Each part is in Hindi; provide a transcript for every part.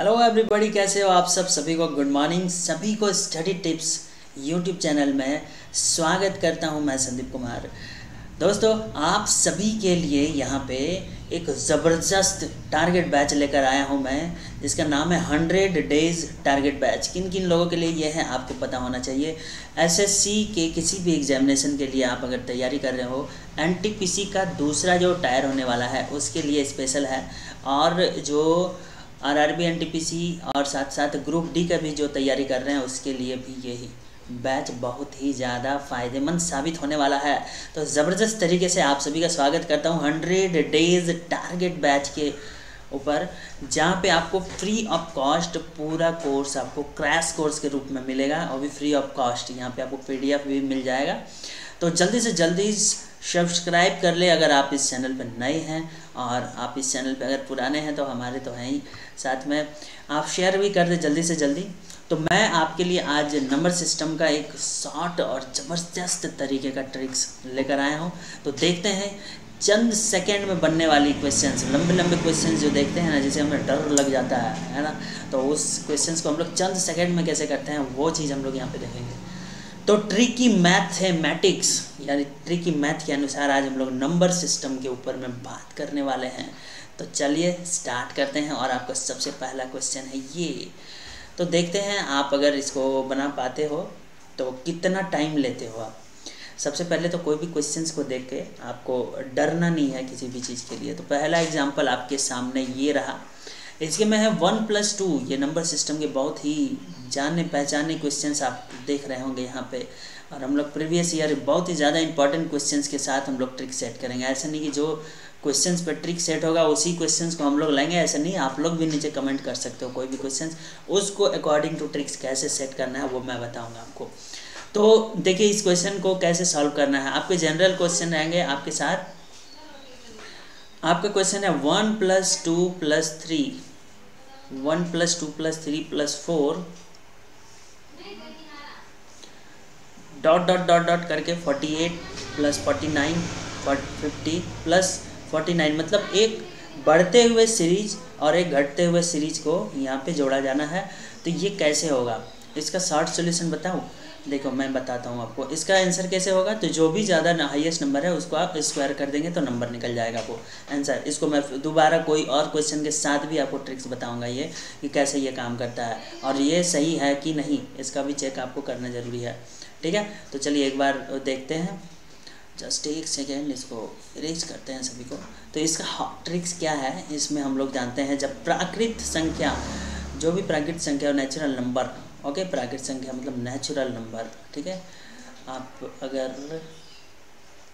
हेलो एवरीबॉडी कैसे हो आप सब? सभी को गुड मॉर्निंग सभी को स्टडी टिप्स यूट्यूब चैनल में स्वागत करता हूँ मैं संदीप कुमार। दोस्तों, आप सभी के लिए यहाँ पे एक ज़बरदस्त टारगेट बैच लेकर आया हूँ मैं, जिसका नाम है हंड्रेड डेज़ टारगेट बैच किन किन लोगों के लिए ये है, आपको पता होना चाहिए। एसएससी के किसी भी एग्जामिनेशन के लिए आप अगर तैयारी कर रहे हो एनटीपीसी का दूसरा जो टायर होने वाला है, उसके लिए स्पेशल है। और जो R R B N T P C और साथ साथ ग्रुप डी का भी जो तैयारी कर रहे हैं, उसके लिए भी यही बैच बहुत ही ज़्यादा फ़ायदेमंद साबित होने वाला है। तो ज़बरदस्त तरीके से आप सभी का स्वागत करता हूँ हंड्रेड डेज़ टारगेट बैच के ऊपर, जहाँ पे आपको फ्री ऑफ़ कॉस्ट पूरा कोर्स आपको क्रैश कोर्स के रूप में मिलेगा, और भी फ्री ऑफ़ कॉस्ट यहाँ पे आपको पीडीएफ भी मिल जाएगा। तो जल्दी से जल्दी सब्सक्राइब कर ले अगर आप इस चैनल पर नए हैं, और आप इस चैनल पर अगर पुराने हैं तो हमारे तो हैं ही। साथ में आप शेयर भी कर दे जल्दी से जल्दी। तो मैं आपके लिए आज नंबर सिस्टम का एक शॉर्ट और ज़बरदस्त तरीके का ट्रिक्स लेकर आया हूँ। तो देखते हैं, चंद सेकंड में बनने वाली क्वेश्चंस लंबे लंबे क्वेश्चंस जो देखते हैं ना, जिसे हमें डर लग जाता है है ना? तो उस क्वेश्चंस को हम लोग चंद सेकंड में कैसे करते हैं, वो चीज़ हम लोग यहाँ पे देखेंगे। तो ट्रिकी मैथमेटिक्स यानी ट्रिकी मैथ के अनुसार आज हम लोग नंबर सिस्टम के ऊपर में बात करने वाले हैं। तो चलिए स्टार्ट करते हैं और आपका सबसे पहला क्वेश्चन है ये। तो देखते हैं आप अगर इसको बना पाते हो तो कितना टाइम लेते हो आप? सबसे पहले तो कोई भी क्वेश्चंस को देख के आपको डरना नहीं है किसी भी चीज़ के लिए। तो पहला एग्ज़ाम्पल आपके सामने ये रहा। इसके में है वन प्लस टू ये नंबर सिस्टम के बहुत ही जाने पहचाने क्वेश्चंस आप देख रहे होंगे यहाँ पे। और हम लोग प्रीवियस ईयर बहुत ही ज़्यादा इंपॉर्टेंट क्वेश्चंस के साथ हम लोग ट्रिक सेट करेंगे। ऐसा नहीं कि जो क्वेश्चंस पर ट्रिक सेट होगा, उसी क्वेश्चंस को हम लोग लेंगे ऐसा नहीं, आप लोग भी नीचे कमेंट कर सकते हो, कोई भी क्वेश्चंस उसको अकॉर्डिंग टू ट्रिक्स कैसे सेट करना है, वो मैं बताऊँगा आपको। तो देखिए, इस क्वेश्चन को कैसे सॉल्व करना है। आपके जनरल क्वेश्चन रहेंगे आपके साथ। आपका क्वेश्चन है one plus two plus three one plus two plus three plus four dot dot dot dot करके forty eight plus forty nine fifty plus forty nine मतलब एक बढ़ते हुए सीरीज़ और एक घटते हुए सीरीज़ को यहाँ पे जोड़ा जाना है। तो ये कैसे होगा? इसका शॉर्ट सोल्यूशन बताऊँ? देखो, मैं बताता हूँ आपको। इसका आंसर कैसे होगा? तो जो भी ज़्यादा हाईएस्ट नंबर है, उसको आप स्क्वायर कर देंगे तो नंबर निकल जाएगा आपको। आंसर इसको मैं दोबारा कोई और क्वेश्चन के साथ भी आपको ट्रिक्स बताऊँगा ये, कि कैसे ये काम करता है। और ये सही है कि नहीं, इसका भी चेक आपको करना ज़रूरी है। ठीक है? तो चलिए एक बार देखते हैं। जस्ट एक सेकेंड, इसको इरेज करते हैं सभी को। तो इसका ट्रिक्स क्या है, इसमें हम लोग जानते हैं जब प्राकृत संख्या, जो भी प्राकृत संख्या और नेचुरल नंबर ओके प्राकृत संख्या मतलब नेचुरल नंबर ठीक है? आप अगर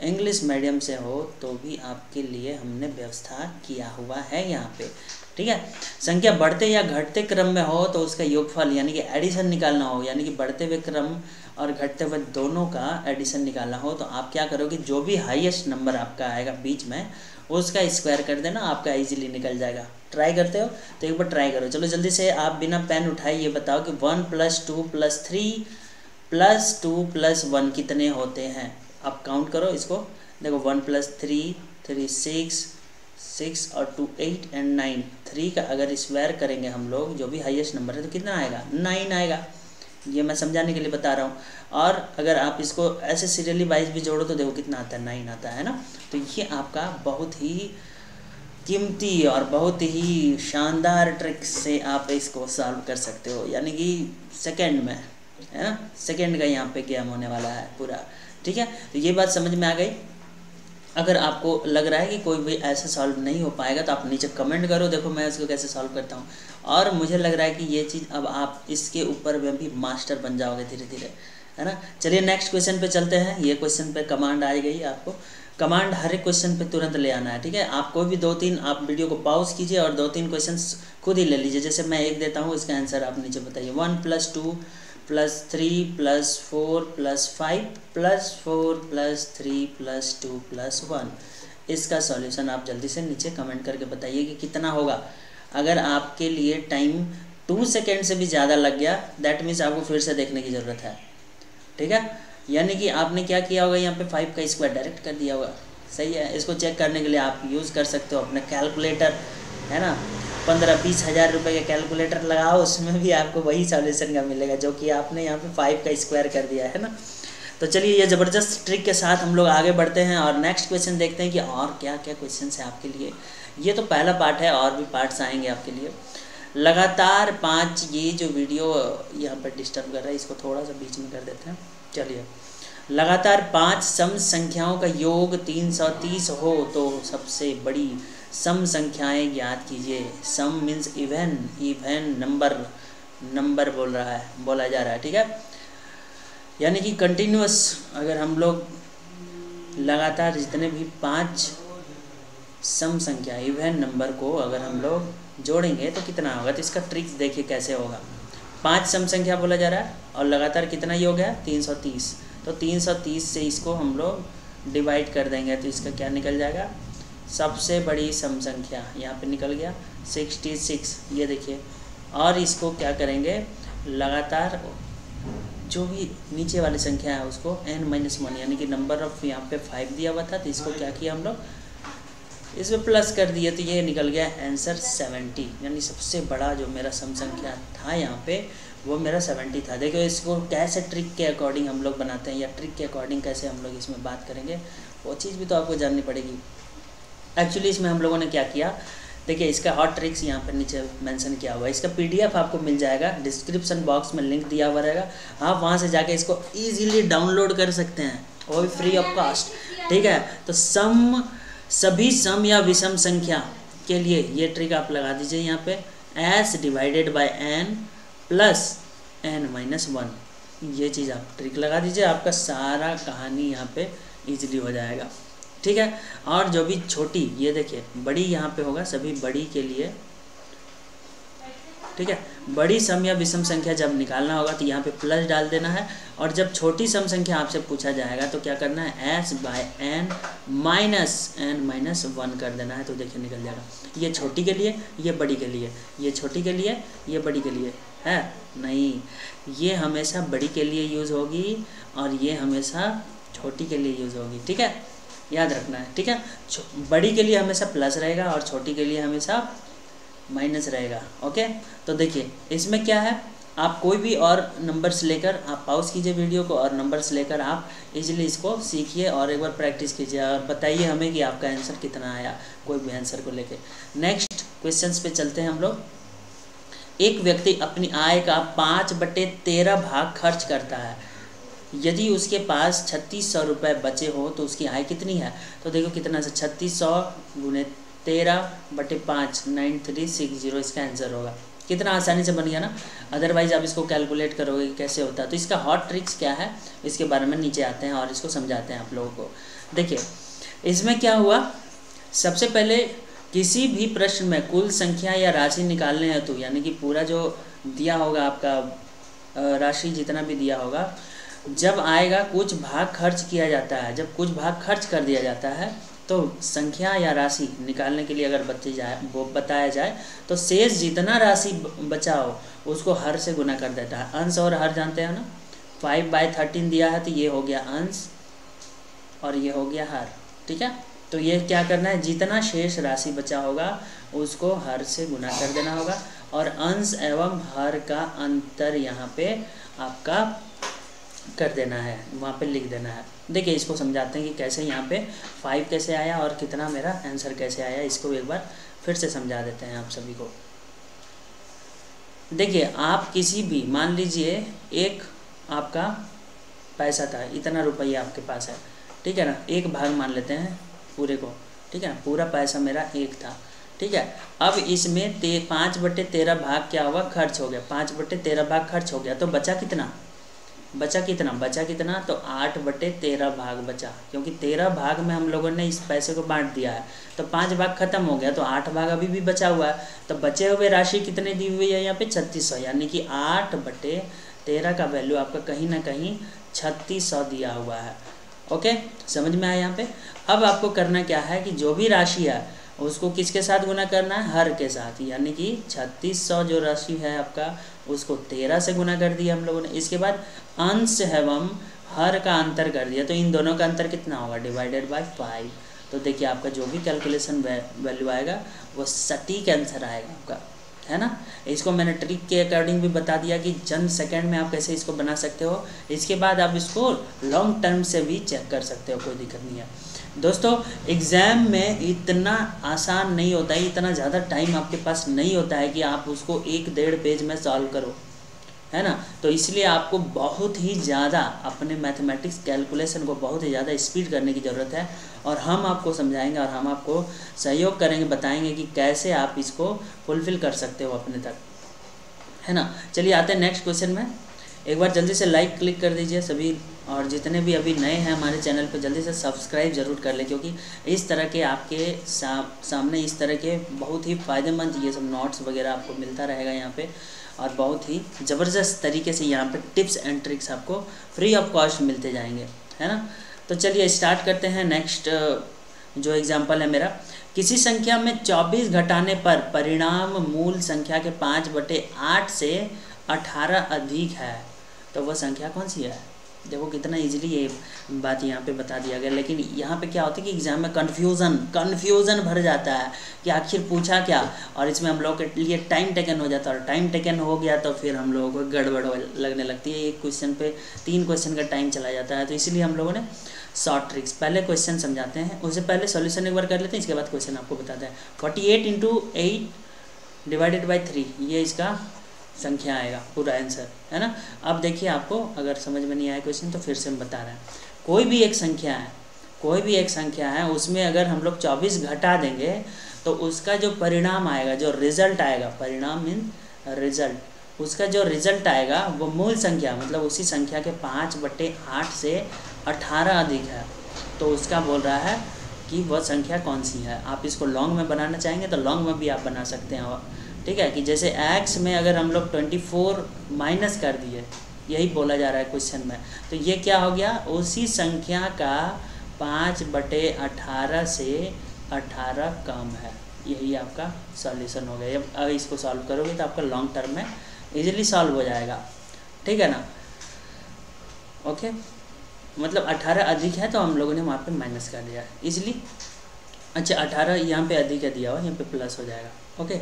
इंग्लिश मीडियम से हो तो भी आपके लिए हमने व्यवस्था किया हुआ है यहाँ पे। ठीक है? संख्या बढ़ते या घटते क्रम में हो तो उसका योगफल यानी कि एडिशन निकालना हो, यानी कि बढ़ते हुए क्रम और घटते हुए दोनों का एडिशन निकालना हो तो आप क्या करोगे? जो भी हाईएस्ट नंबर आपका आएगा बीच में, उसका स्क्वायर कर देना, आपका इजीली निकल जाएगा। ट्राई करते हो? तो एक बार ट्राई करो। चलो जल्दी से आप बिना पेन उठाए ये बताओ कि one plus two plus three plus two plus one कितने होते हैं? आप काउंट करो इसको। देखो one plus three three six six और two eight and nine. Three का अगर स्क्वायर करेंगे हम लोग, जो भी हाईएस्ट नंबर है तो कितना आएगा? नाइन आएगा। ये मैं समझाने के लिए बता रहा हूँ। और अगर आप इसको ऐसे सीरियली वाइज भी जोड़ो तो देखो कितना आता है, नाइन आता है ना? तो ये आपका बहुत ही कीमती और बहुत ही शानदार ट्रिक से आप इसको सॉल्व कर सकते हो। यानी कि सेकेंड में, है ना? सेकेंड का यहाँ पे गेम होने वाला है पूरा। ठीक है? तो ये बात समझ में आ गई? अगर आपको लग रहा है कि कोई भी ऐसा सॉल्व नहीं हो पाएगा तो आप नीचे कमेंट करो, देखो मैं इसको कैसे सॉल्व करता हूँ। और मुझे लग रहा है कि ये चीज़ अब आप इसके ऊपर में भी मास्टर बन जाओगे धीरे धीरे है ना? चलिए नेक्स्ट क्वेश्चन पे चलते हैं। ये क्वेश्चन पे कमांड आ गई आपको। कमांड हर एक क्वेश्चन पे तुरंत ले आना है, ठीक है? आप कोई भी दो तीन आप वीडियो को पॉज कीजिए और दो तीन क्वेश्चन खुद ही ले लीजिए। जैसे मैं एक देता हूँ, इसका आंसर आप नीचे बताइए। One plus two plus three plus four plus five plus four plus three plus two plus one इसका सॉल्यूशन आप जल्दी से नीचे कमेंट करके बताइए कि कितना होगा। अगर आपके लिए टाइम टू सेकेंड से भी ज़्यादा लग गया दैट मीन्स आपको फिर से देखने की ज़रूरत है। ठीक है? यानी कि आपने क्या किया होगा, यहाँ पे फाइव का स्क्वायर डायरेक्ट कर दिया होगा। सही है? इसको चेक करने के लिए आप यूज़ कर सकते हो अपना कैलकुलेटर है ना? पंद्रह बीस हज़ार रुपये का कैलकुलेटर लगाओ, उसमें भी आपको वही सॉल्यूशन का मिलेगा, जो कि आपने यहाँ पे फाइव का स्क्वायर कर दिया, है ना? तो चलिए, ये ज़बरदस्त ट्रिक के साथ हम लोग आगे बढ़ते हैं और नेक्स्ट क्वेश्चन देखते हैं कि और क्या क्या क्वेश्चन है आपके लिए। ये तो पहला पार्ट है, और भी पार्ट्स आएँगे आपके लिए। लगातार पाँच ये जो वीडियो यहाँ पर डिस्टर्ब कर रहा है, इसको थोड़ा सा बीच में कर देते हैं। चलिए। लगातार पाँच सम संख्याओं का योग 330 हो तो सबसे बड़ी सम संख्याएँ ज्ञात कीजिए। सम means even even number number बोल रहा है, बोला जा रहा है, ठीक है? यानी कि कंटिन्यूस अगर हम लोग लगातार जितने भी पाँच सम संख्या इवन नंबर को अगर हम लोग जोड़ेंगे तो कितना होगा? तो इसका ट्रिक्स देखिए कैसे होगा। पाँच सम संख्या बोला जा रहा है, और लगातार कितना योग है? तीन सौ तीस। तो तीन सौ तीस से इसको हम लोग डिवाइड कर देंगे तो इसका क्या निकल जाएगा? सबसे बड़ी सम संख्या यहाँ पे निकल गया सिक्सटी सिक्स ये देखिए। और इसको क्या करेंगे? लगातार जो भी नीचे वाली संख्या है उसको एन माइनस वन यानी कि नंबर ऑफ़ यहाँ पे फाइव दिया हुआ था तो इसको क्या किया हम लोग? इसमें प्लस कर दिए तो ये निकल गया आंसर सेवेंटी यानी सबसे बड़ा जो मेरा सम संख्या था यहाँ पे, वो मेरा सेवेंटी था। देखो इसको कैसे ट्रिक के अकॉर्डिंग हम लोग बनाते हैं, या ट्रिक के अकॉर्डिंग कैसे हम लोग इसमें बात करेंगे, वो चीज़ भी तो आपको जाननी पड़ेगी। एक्चुअली इसमें हम लोगों ने क्या किया? देखिए, इसका हॉट ट्रिक्स यहाँ पर नीचे मेंशन किया हुआ है। इसका पीडीएफ आपको मिल जाएगा। डिस्क्रिप्शन बॉक्स में लिंक दिया हुआ रहेगा। आप वहाँ से जाके इसको ईजिली डाउनलोड कर सकते हैं। वो भी फ्री ऑफ़ कॉस्ट ठीक है? तो सम, सभी सम या विषम संख्या के लिए ये ट्रिक आप लगा दीजिए यहाँ पे। S divided by N plus N minus one ये चीज़ आप ट्रिक लगा दीजिए। आपका सारा कहानी यहाँ पे इजीली हो जाएगा। ठीक है? और जो भी छोटी, ये देखिए, बड़ी यहाँ पे होगा, सभी बड़ी के लिए। ठीक है? बड़ी सम या विषम संख्या जब निकालना होगा तो यहाँ पे प्लस डाल देना है। और जब छोटी सम संख्या आपसे पूछा जाएगा तो क्या करना है? S by N minus N minus one कर देना है। तो देखिए, निकल जाएगा। ये छोटी के लिए, ये बड़ी के लिए। ये छोटी के लिए, ये बड़ी के लिए। है? नहीं। ये हमेशा बड़ी के लिए यूज़ होगी, और ये हमेशा छोटी के लिए यूज़ होगी। ठीक है? याद रखना है, ठीक है? बड़ी के लिए हमेशा प्लस रहेगा और छोटी के लिए हमेशा माइनस रहेगा ओके तो देखिए, इसमें क्या है? आप कोई भी और नंबर्स लेकर, आप पाउस कीजिए वीडियो को और नंबर्स लेकर आप इजीली इसको सीखिए और एक बार प्रैक्टिस कीजिए और बताइए हमें कि आपका आंसर कितना आया, कोई भी आंसर को लेके। नेक्स्ट क्वेश्चंस पे चलते हैं हम लोग। एक व्यक्ति अपनी आय का पाँच बटे तेरह भाग खर्च करता है। यदि उसके पास छत्तीस सौ रुपये बचे हो तो उसकी आय कितनी है? तो देखो कितना से छत्तीस सौ गुने तेरह बटे पाँच नाइन थ्री सिक्स ज़ीरो इसका आंसर होगा। कितना आसानी से बन गया ना? अदरवाइज़ आप इसको कैलकुलेट करोगे कैसे होता है। तो इसका हॉट ट्रिक्स क्या है? इसके बारे में नीचे आते हैं और इसको समझाते हैं आप लोगों को। देखिए इसमें क्या हुआ? सबसे पहले किसी भी प्रश्न में कुल संख्या या राशि निकालने तो, यानी कि पूरा जो दिया होगा आपका राशि जितना भी दिया होगा जब आएगा, कुछ भाग खर्च किया जाता है। जब कुछ भाग खर्च कर दिया जाता है तो संख्या या राशि निकालने के लिए अगर बच्चे जाए, वो बताया जाए तो शेष जितना राशि बचा हो उसको हर से गुना कर देता है। अंश और हर जानते हैं ना? फाइव बाई थर्टीन दिया है तो ये हो गया अंश और ये हो गया हर। ठीक है? तो ये क्या करना है? जितना शेष राशि बचा होगा, उसको हर से गुना कर देना होगा। और अंश एवं हर का अंतर यहाँ पे आपका कर देना है, वहाँ पे लिख देना है। देखिए, इसको समझाते हैं कि कैसे यहाँ पे फाइव कैसे आया और कितना मेरा आंसर कैसे आया, इसको एक बार फिर से समझा देते हैं आप सभी को। देखिए, आप किसी भी, मान लीजिए, एक आपका पैसा था, इतना रुपया आपके पास है, ठीक है ना? एक भाग मान लेते हैं पूरे को, ठीक है ना? पूरा पैसा मेरा एक था, ठीक है? अब इसमें ते, पाँच बटे तेरह भाग क्या हुआ? खर्च हो गया। पाँच बटे तेरह भाग खर्च हो गया तो बचा कितना? बचा कितना? बचा कितना? तो आठ बटे तेरह भाग बचा। क्योंकि तेरह भाग में हम लोगों ने इस पैसे को बांट दिया है। तो पाँच भाग खत्म हो गया तो आठ भाग अभी भी बचा हुआ है। तो बचे हुए राशि कितने दी हुई है यहाँ पे? छत्तीस सौ। यानी कि आठ बटे तेरह का वैल्यू आपका कहीं ना कहीं छत्तीस सौ दिया हुआ है। ओके? समझ में आया यहाँ पे? अब आपको करना क्या है कि जो भी राशि है, उसको किसके साथ गुना करना है? हर के साथ। यानी कि छत्तीस सौ जो राशि है आपका उसको तेरह से गुना कर दिया हम लोगों ने। इसके बाद अंश एवं हर का अंतर कर दिया। तो इन दोनों का अंतर कितना होगा? डिवाइडेड बाय फाइव तो देखिए आपका जो भी कैलकुलेशन वैल्यू आएगा, वो सटीक आंसर आएगा आपका। है ना? इसको मैंने ट्रिक के अकॉर्डिंग भी बता दिया कि चंद सेकंड में आप कैसे इसको बना सकते हो। इसके बाद आप इसको लॉन्ग टर्म से भी चेक कर सकते हो, कोई दिक्कत नहीं है। दोस्तों एग्ज़ाम में इतना आसान नहीं होता है, इतना ज़्यादा टाइम आपके पास नहीं होता है कि आप उसको एक डेढ़ पेज में सॉल्व करो, है ना? तो इसलिए आपको बहुत ही ज़्यादा अपने मैथमेटिक्स कैलकुलेशन को बहुत ही ज़्यादा स्पीड करने की ज़रूरत है और हम आपको समझाएँगे और हम आपको सहयोग करेंगे, बताएँगे कि कैसे आप इसको फुलफ़िल कर सकते हो अपने तक, है ना? चलिए आते हैं नेक्स्ट क्वेश्चन में। एक बार जल्दी से लाइक क्लिक कर दीजिए सभी। और जितने भी अभी नए हैं हमारे चैनल पर जल्दी से सब्सक्राइब ज़रूर कर लें क्योंकि इस तरह के आपके सा, सामने इस तरह के बहुत ही फ़ायदेमंद ये सब नोट्स वगैरह आपको मिलता रहेगा यहाँ पे और बहुत ही ज़बरदस्त तरीके से यहाँ पे टिप्स एंड ट्रिक्स आपको फ्री ऑफ़ कॉस्ट मिलते जाएँगे है ना? तो चलिए स्टार्ट करते हैं नेक्स्ट जो एग्ज़ाम्पल है मेरा। किसी संख्या में 24 घटाने पर परिणाम मूल संख्या के पाँच बटे आठ से अठारह अधिक है तो वह संख्या कौन सी है? देखो कितना इजीली ये बात यहाँ पे बता दिया गया। लेकिन यहाँ पे क्या होता है कि एग्ज़ाम में कन्फ्यूज़न कन्फ्यूज़न भर जाता है कि आखिर पूछा क्या? और इसमें हम लोग के लिए टाइम टेकन हो जाता है। और टाइम टेकन हो गया तो फिर हम लोगों को गड़बड़ लगने लगती है। एक क्वेश्चन पे तीन क्वेश्चन का टाइम चला जाता है। तो इसीलिए हम लोगों ने शॉर्ट ट्रिक्स पहले क्वेश्चन समझाते हैं। उससे पहले सोल्यूशन एक बार कर लेते हैं, इसके बाद क्वेश्चन आपको बताते हैं। Forty eight into eight divided by three ये इसका संख्या आएगा, पूरा आंसर है ना? अब देखिए आपको, अगर समझ में नहीं आया क्वेश्चन तो फिर से हम बता रहे हैं। कोई भी एक संख्या है, कोई भी एक संख्या है, उसमें अगर हम लोग चौबीस घटा देंगे तो उसका जो परिणाम आएगा, जो रिज़ल्ट आएगा, परिणाम मीन रिज़ल्ट उसका जो रिज़ल्ट आएगा, वो मूल संख्या मतलब उसी संख्या के पाँच बटे आठ से अठारह अधिक है तो उसका बोल रहा है कि वह संख्या कौन सी है? आप इसको लॉन्ग में बनाना चाहेंगे तो लॉन्ग में भी आप बना सकते हैं। ठीक है कि जैसे एक्स में अगर हम लोग ट्वेंटी फोर माइनस कर दिए, यही बोला जा रहा है क्वेश्चन में तो ये क्या हो गया? उसी संख्या का पाँच बटे अठारह से अठारह कम है। यही आपका सॉल्यूशन हो गया। जब अगर इसको सॉल्व करोगे तो आपका लॉन्ग टर्म में इजीली सॉल्व हो जाएगा। ठीक है ना? ओके मतलब अठारह अधिक है तो हम लोगों ने वहाँ पे माइनस कर दिया। इजली अच्छा अठारह यहाँ पे अधिक है दिया हुआ, यहाँ पे प्लस हो जाएगा। ओके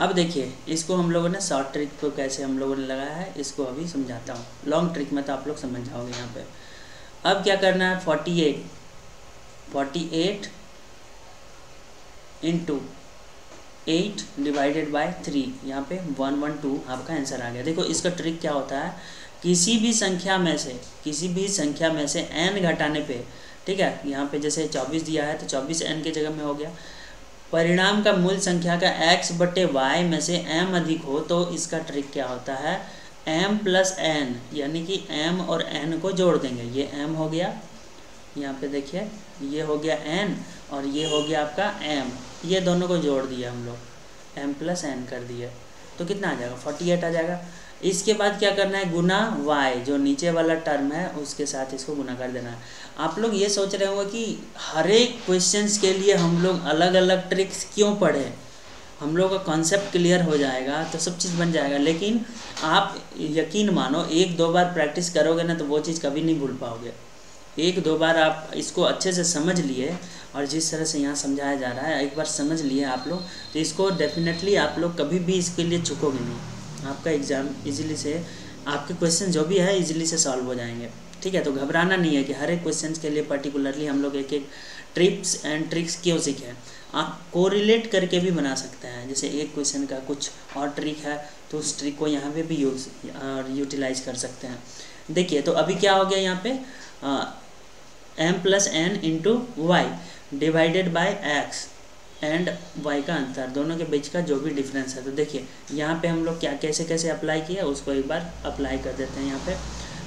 अब देखिए, इसको हम लोगों ने शॉर्ट ट्रिक को कैसे हम लोगों ने लगाया है, इसको अभी समझाता हूँ। लॉन्ग ट्रिक में तो आप लोग समझ जाओगे यहाँ पे। अब क्या करना है? Forty eight forty eight into eight divided by three यहाँ पे वन वन टू आपका आंसर आ गया। देखो, इसका ट्रिक क्या होता है? किसी भी संख्या में से, किसी भी संख्या में से एन घटाने पे, ठीक है? यहाँ पे जैसे चौबीस दिया है तो चौबीस एन के जगह में हो गया। परिणाम का मूल संख्या का x बटे वाई में से m अधिक हो तो इसका ट्रिक क्या होता है? m प्लस एन यानी कि m और n को जोड़ देंगे। ये m हो गया। यहाँ पे देखिए, ये हो गया n और ये हो गया आपका m ये दोनों को जोड़ दिया हम लोग। m प्लस एन कर दिए। तो कितना आ जाएगा? फोर्टी एट आ जाएगा। इसके बाद क्या करना है? गुना वाई जो नीचे वाला टर्म है, उसके साथ इसको गुना कर देना है। आप लोग ये सोच रहे होंगे कि हर एक क्वेश्चन के लिए हम लोग अलग अलग ट्रिक्स क्यों पढ़े? हम लोग का कॉन्सेप्ट क्लियर हो जाएगा तो सब चीज़ बन जाएगा। लेकिन आप यकीन मानो, एक दो बार प्रैक्टिस करोगे ना तो वो चीज़ कभी नहीं भूल पाओगे। एक दो बार आप इसको अच्छे से समझ लिए, और जिस तरह से यहाँ समझाया जा रहा है, एक बार समझ लिए आप लोग तो इसको डेफिनेटली आप लोग कभी भी इसके लिए चुकोगे नहीं। आपका एग्ज़ाम इजीली से, आपके क्वेश्चन जो भी है इजीली से सॉल्व हो जाएँगे। ठीक है तो घबराना नहीं है कि हर एक क्वेश्चन के लिए पर्टिकुलरली हम लोग एक एक ट्रिप्स एंड ट्रिक्स क्यों सीखें आप कोरिलेट करके भी बना सकते हैं। जैसे एक क्वेश्चन का कुछ और ट्रिक है तो उस ट्रिक को यहाँ पे भी यूज़ यूटिलाइज कर सकते हैं। देखिए तो अभी क्या हो गया यहाँ पे? M plus N into Y divided by X and Y का अंतर, दोनों के बीच का जो भी डिफरेंस है। तो देखिए, यहाँ पे हम लोग क्या, कैसे कैसे अप्लाई किया, उसको एक बार अप्लाई कर देते हैं यहाँ पे।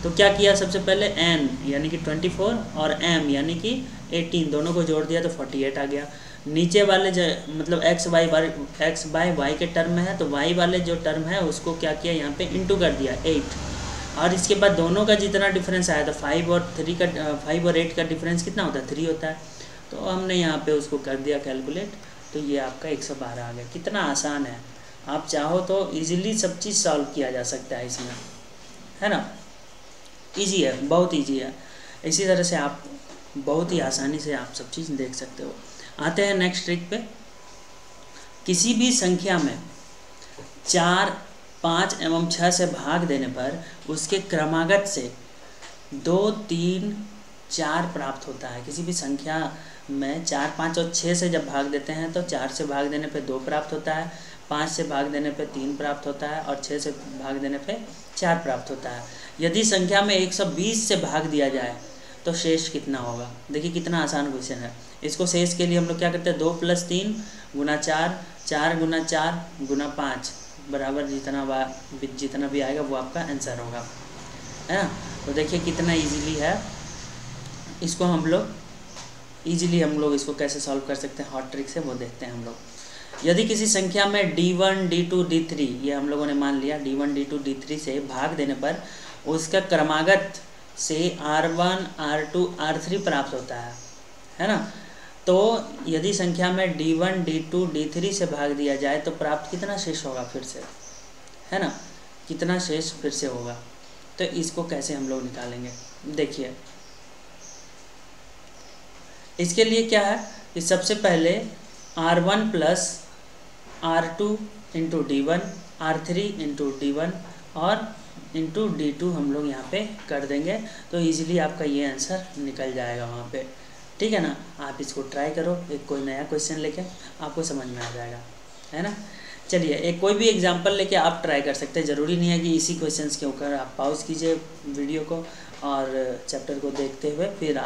तो क्या किया, सबसे पहले एन यानी कि ट्वेंटी फोर और एम यानी कि एटीन दोनों को जोड़ दिया तो फोर्टी एट आ गया। नीचे वाले जो मतलब एक्स वाई बार एक्स बाई वाई के टर्म में है तो वाई वाले जो टर्म है, उसको क्या किया, यहाँ पे इंटू कर दिया एट और इसके बाद दोनों का जितना डिफरेंस आया था फाइव और थ्री का फाइव और एट का डिफरेंस कितना होता है? थ्री होता है। तो हमने यहाँ पे उसको कर दिया कैलकुलेट तो ये आपका एक सौ बारह आ गया। कितना आसान है। आप चाहो तो इजीली सब चीज़ सॉल्व किया जा सकता है इसमें। है ना? इजी है, बहुत ईजी है। इसी तरह से आप बहुत ही आसानी से आप सब चीज़ देख सकते हो। आते हैं नेक्स्ट ट्रिक पे। किसी भी संख्या में चार, पाँच एवं छः से भाग देने पर उसके क्रमागत से दो, तीन, चार प्राप्त होता है। किसी भी संख्या में चार, पाँच और छः से जब भाग देते हैं तो चार से भाग देने पे दो प्राप्त होता है, पाँच से भाग देने पे तीन प्राप्त होता है और छः से भाग देने पे चार प्राप्त होता है। यदि संख्या में 120 से भाग दिया जाए तो शेष कितना होगा? देखिए कितना आसान क्वेश्चन है। इसको शेष के लिए हम लोग क्या करते हैं? दो प्लस तीन गुना चार चार गुना चार गुना पाँच, बराबर जितना जितना भी आएगा वो आपका आंसर होगा। है ना? तो देखिए कितना इजीली है। इसको हम लोग इजीली हम लोग इसको कैसे सॉल्व कर सकते हैं? हॉट ट्रिक से वो देखते हैं हम लोग। यदि किसी संख्या में D one D two D three ये हम लोगों ने मान लिया D one D two D three से भाग देने पर उसका क्रमागत से R one R two R three प्राप्त होता है। है ना? तो यदि संख्या में D one D two D three से भाग दिया जाए तो प्राप्त कितना शेष होगा फिर से? है ना? कितना शेष फिर से होगा? तो इसको कैसे हम लोग निकालेंगे? देखिए इसके लिए क्या है कि सबसे पहले R one plus R two into D one R three into D one और इंटू डी टू हम लोग यहाँ पे कर देंगे। तो इजीली आपका ये आंसर निकल जाएगा वहाँ पे। ठीक है ना? आप इसको ट्राई करो, एक कोई नया क्वेश्चन लेके आपको समझ में आ जाएगा। है ना? चलिए, एक कोई भी एग्जांपल लेके आप ट्राई कर सकते हैं। ज़रूरी नहीं है कि इसी क्वेश्चंस के ऊपर आप पॉज कीजिए वीडियो को और चैप्टर को देखते हुए फिर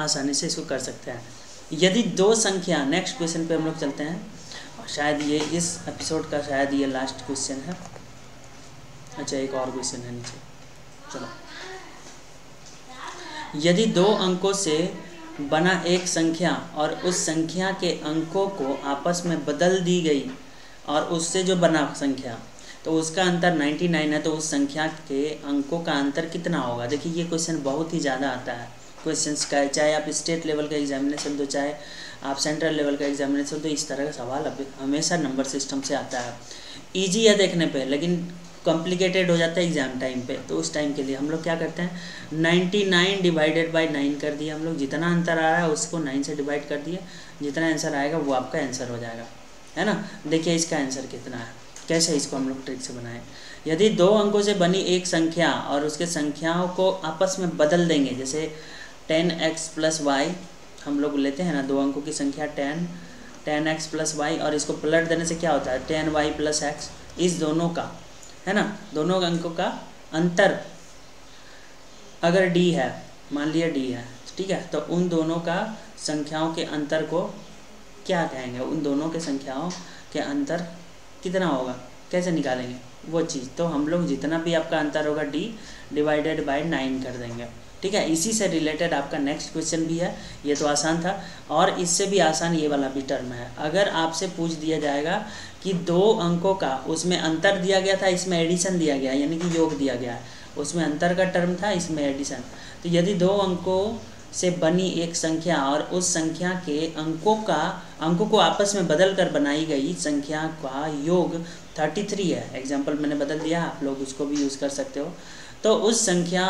आसानी से इसको कर सकते हैं। यदि दो संख्या नेक्स्ट क्वेश्चन पे हम लोग चलते हैं। और शायद ये इस एपिसोड का शायद ये लास्ट क्वेश्चन है। अच्छा एक और क्वेश्चन है नीचे। चलो। यदि दो अंकों से बना एक संख्या और उस संख्या के अंकों को आपस में बदल दी गई और उससे जो बना संख्या तो उसका अंतर 99 है तो उस संख्या के अंकों का अंतर कितना होगा? देखिए, ये क्वेश्चन बहुत ही ज़्यादा आता है। क्वेश्चंस का है। चाहे आप स्टेट लेवल का एग्जामिनेशन दो, चाहे आप सेंट्रल लेवल का एग्जामिनेशन दो, इस तरह का सवाल हमेशा नंबर सिस्टम से आता है। ईजी है देखने पे, लेकिन कॉम्प्लिकेटेड हो जाता है एग्ज़ाम टाइम पे। तो उस टाइम के लिए हम लोग क्या करते हैं? 99 डिवाइडेड बाय 9 कर दिए हम लोग। जितना अंतर आ रहा है, उसको 9 से डिवाइड कर दिए। जितना आंसर आएगा, वो आपका आंसर हो जाएगा। है ना? देखिए इसका आंसर कितना है। कैसे इसको हम लोग ट्रिक से बनाएँ? यदि दो अंकों से बनी एक संख्या और उसके संख्याओं को आपस में बदल देंगे, जैसे टेन एक्स प्लस वाई, हम लोग लेते हैं ना दो अंकों की संख्या ten ten X plus Y, और इसको पलट देने से क्या होता है? टेन वाई प्लस एक्स, इस दोनों का, है ना? दोनों अंकों का अंतर, अगर डी है, मान लिया डी है, ठीक है? तो उन दोनों का संख्याओं के अंतर को क्या कहेंगे? उन दोनों के संख्याओं के अंतर कितना होगा? कैसे निकालेंगे? वो चीज़। तो हम लोग जितना भी आपका अंतर होगा, डी डिवाइडेड बाय नाइन कर देंगे। ठीक है, इसी से रिलेटेड आपका नेक्स्ट क्वेश्चन भी है, ये तो आसान था, और इससे भी आसान ये वाला भी टर्म है। अगर आपसे पूछ दिया जाएगा कि दो अंकों का, उसमें अंतर दिया गया था, इसमें एडिशन दिया गया, यानी कि योग दिया गया, उसमें अंतर का टर्म था, इसमें एडिशन तो यदि दो अंकों से बनी एक संख्या, और उस संख्या के अंकों का, अंकों को आपस में बदल कर बनाई गई संख्या का योग थर्टी थ्री है एग्ज़ाम्पल मैंने बदल दिया, आप लोग उसको भी यूज़ कर सकते हो। तो उस संख्या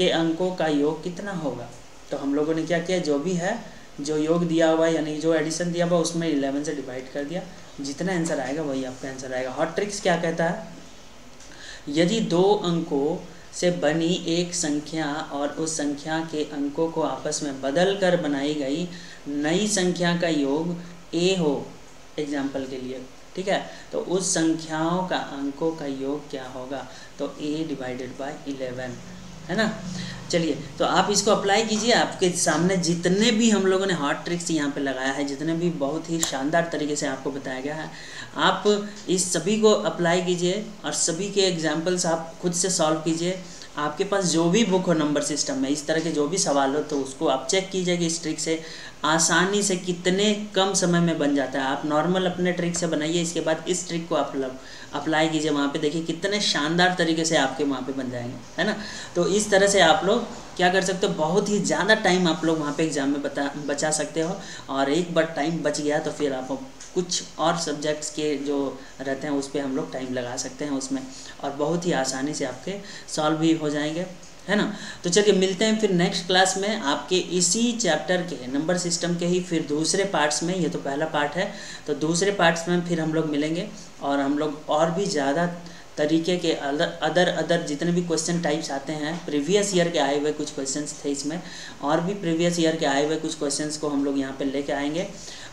के अंकों का योग कितना होगा? तो हम लोगों ने क्या किया? जो भी है, जो योग दिया हुआ यानी जो एडिशन दिया हुआ उसमें इलेवन से डिवाइड कर दिया। जितना आंसर आएगा, वही आपका आंसर आएगा। हॉट ट्रिक्स क्या कहता है? यदि दो अंकों से बनी एक संख्या और उस संख्या के अंकों को आपस में बदल कर बनाई गई नई संख्या का योग ए हो एग्ज़ाम्पल के लिए, ठीक है? तो उस संख्याओं का, अंकों का योग क्या होगा? तो ए डिवाइडेड बाय इलेवन है ना? चलिए तो आप इसको अप्लाई कीजिए। आपके सामने जितने भी हम लोगों ने हॉट ट्रिक्स यहाँ पे लगाया है, जितने भी बहुत ही शानदार तरीके से आपको बताया गया है, आप इस सभी को अप्लाई कीजिए और सभी के एग्जाम्पल्स आप खुद से सॉल्व कीजिए। आपके पास जो भी बुक हो नंबर सिस्टम में, इस तरह के जो भी सवाल हो तो उसको आप चेक कीजिए कि इस ट्रिक से आसानी से कितने कम समय में बन जाता है। आप नॉर्मल अपने ट्रिक से बनाइए, इसके बाद इस ट्रिक को आप अप्लाई कीजिए वहाँ पे। देखिए कितने शानदार तरीके से आपके वहाँ पे बन जाएँगे, है ना? तो इस तरह से आप लोग क्या कर सकते हो? बहुत ही ज़्यादा टाइम आप लोग वहाँ पे एग्ज़ाम में बता, बचा सकते हो। और एक बार टाइम बच गया तो फिर आप कुछ और सब्जेक्ट्स के जो रहते हैं, उस पर हम लोग टाइम लगा सकते हैं उसमें। और बहुत ही आसानी से आपके सॉल्व भी हो जाएँगे। है ना? तो चलिए मिलते हैं फिर नेक्स्ट क्लास में आपके इसी चैप्टर के नंबर सिस्टम के ही, फिर दूसरे पार्ट्स में, ये तो पहला पार्ट है। तो दूसरे पार्ट्स में फिर हम लोग मिलेंगे और हम लोग और भी ज़्यादा तरीके के अदर अदर अदर जितने भी क्वेश्चन टाइप्स आते हैं प्रीवियस ईयर के आए हुए कुछ क्वेश्चंस थे इसमें, और भी प्रीवियस ईयर के आए हुए कुछ क्वेश्चंस को हम लोग यहाँ पे लेके आएँगे।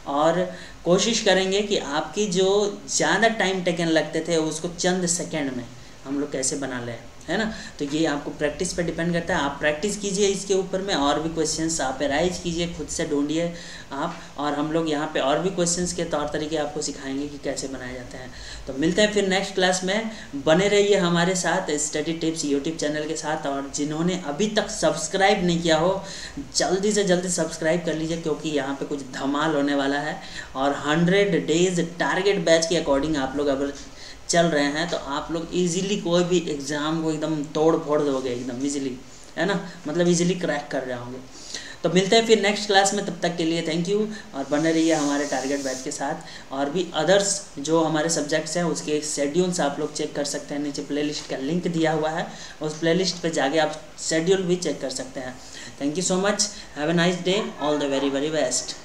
और कोशिश करेंगे कि आपकी जो ज़्यादा टाइम टेकन लगते थे, उसको चंद सेकेंड में हम लोग कैसे बना लें। है ना? तो ये आपको प्रैक्टिस पे डिपेंड करता है। आप प्रैक्टिस कीजिए इसके ऊपर में, और भी क्वेश्चंस आप एराइज कीजिए, खुद से ढूंढिए आप, और हम लोग यहाँ पे और भी क्वेश्चंस के तौर तरीके आपको सिखाएँगे कि कैसे बनाए जाते हैं। तो मिलते हैं फिर नेक्स्ट क्लास में। बने रहिए हमारे साथ स्टडी टिप्स यूट्यूब चैनल के साथ, और जिन्होंने अभी तक सब्सक्राइब नहीं किया हो, जल्दी से जल्दी सब्सक्राइब कर लीजिए, क्योंकि यहाँ पर कुछ धमाल होने वाला है। और हंड्रेड डेज़ टारगेट बैच के अकॉर्डिंग आप लोग अगर चल रहे हैं तो आप लोग इजीली कोई भी एग्ज़ाम को एकदम तोड़ फोड़ दोगे एकदम इजीली है ना? मतलब इजीली क्रैक कर जाओगे। तो मिलते हैं फिर नेक्स्ट क्लास में, तब तक के लिए थैंक यू और बने रहिए हमारे टारगेट बैच के साथ। और भी अदर्स जो हमारे सब्जेक्ट्स हैं, उसके शेड्यूल्स आप लोग चेक कर सकते हैं। नीचे प्लेलिस्ट का लिंक दिया हुआ है, उस प्लेलिस्ट पे जाके आप शेड्यूल भी चेक कर सकते हैं। Thank you so much have a nice day all the very very best